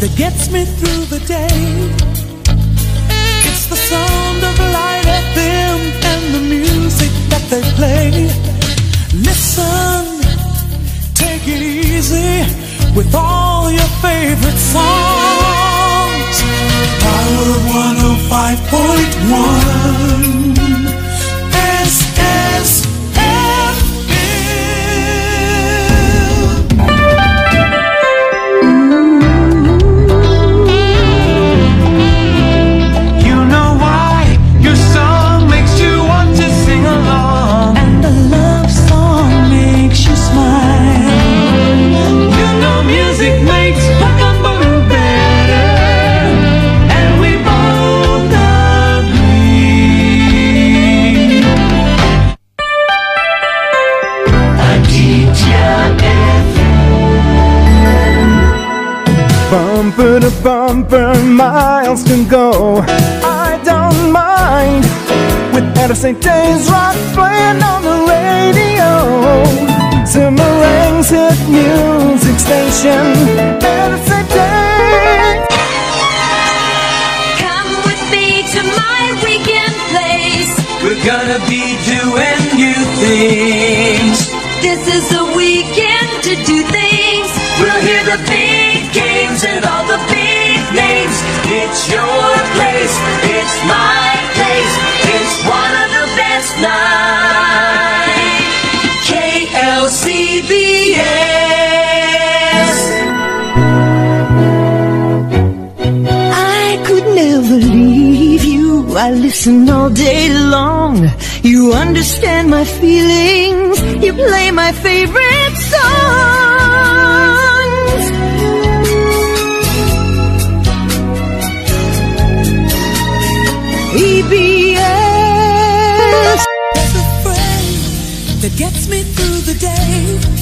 that gets me through the day. It's the sound of Light FM and the music that they play. Listen, take it easy with all your favorite songs. Power 105.1 to bumper, miles to go. I don't mind with Edison Days Rock playing on the radio. Timberlane's hit music station. Edison Days. Come with me to my weekend place. We're gonna be doing new things. This is a weekend to do things. We'll hear the big games and It's your place, it's my place. It's one of the best nights. KLCBS. I could never leave you. I listen all day long. You understand my feelings. You play my favorite gets me through the day.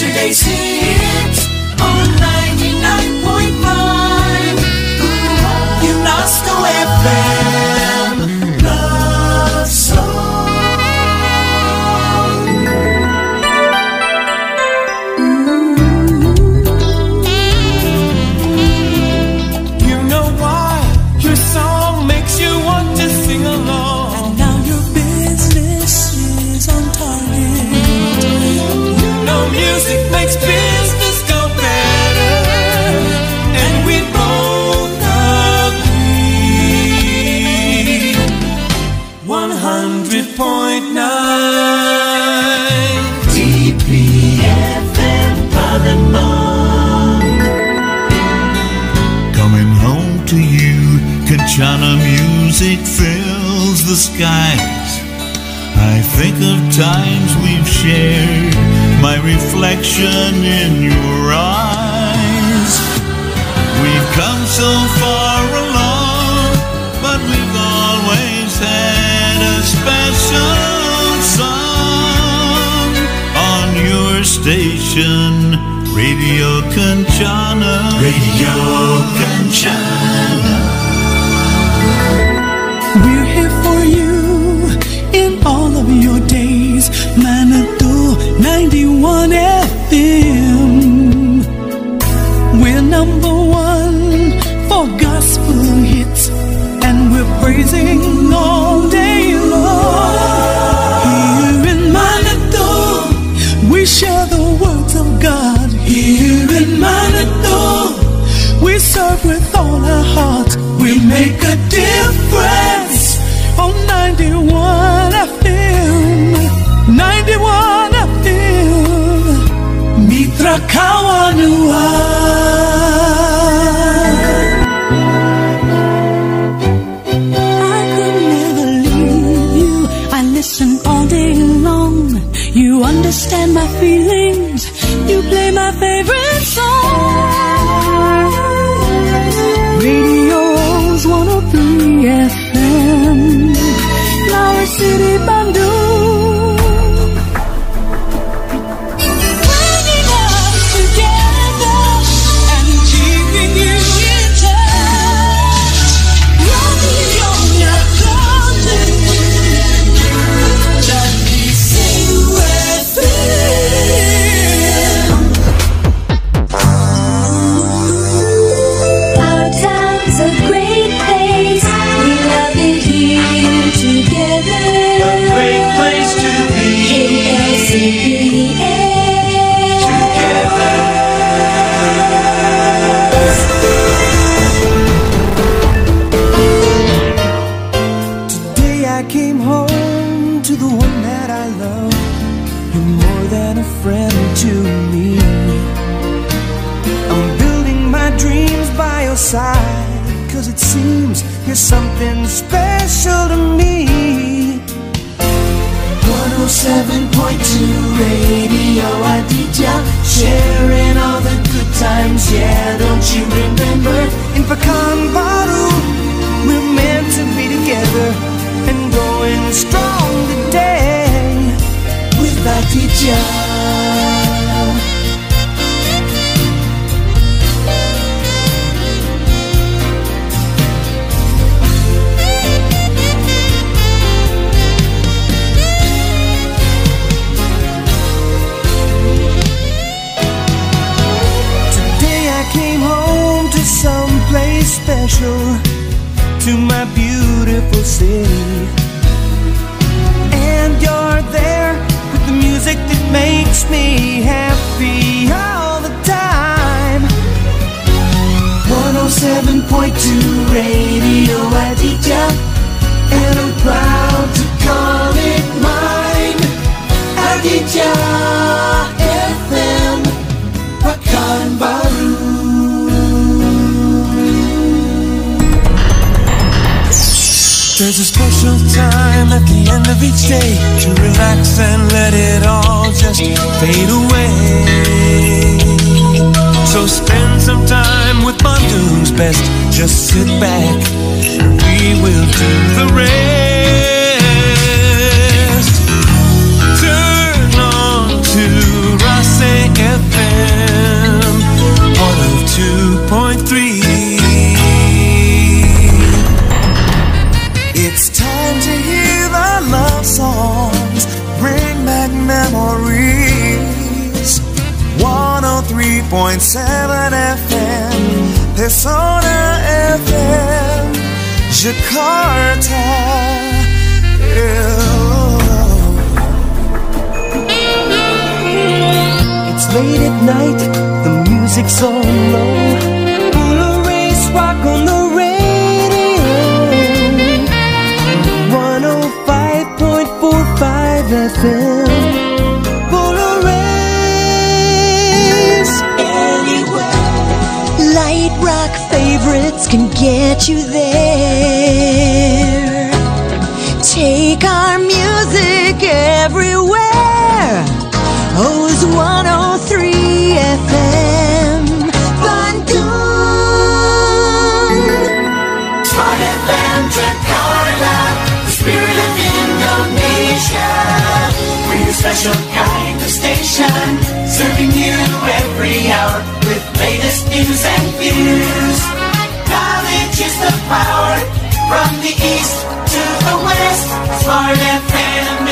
Yesterday's hits oh, Kencana music fills the skies. I think of times we've shared, my reflection in your eyes. We've come so far along, but we've always had a special song on your station, Radio Kencana. Radio Kencana. Your days. Manado 91 FM. We're number one for gospel hits, and we're praising all day long. Here in Manado, we share the words of God. Here in Manado, we serve with all our hearts. We make a difference listen all day long. You understand my feelings. You play my favorite songs. I came home to the one that I love. You're more than a friend to me. I'm building my dreams by your side Cause it seems you're something special to me. 107.2 radio Aditya Sharing all the good times, yeah, don't you remember? In Pekanbaru, we're meant to be together and going strong today with Aditya. special city. And you're there with the music that makes me happy all the time. 107.2 Radio Aditya, and I'm proud to call it mine. Aditya There's a special time at the end of each day to relax and let it all just fade away. So spend some time with Bandung's best. Just sit back, and we will do the rest. 103.7 FM, Pesona FM, Jakarta. Yeah. It's late at night, the music's all low. Light favorites can get you there. Take our music everywhere. OZ 103 FM. Bandung. Smart FM Jakarta, the spirit of Indonesia. We're your special kind of station, serving you every hour latest news and views. Knowledge is the power from the east to the west. Smart FM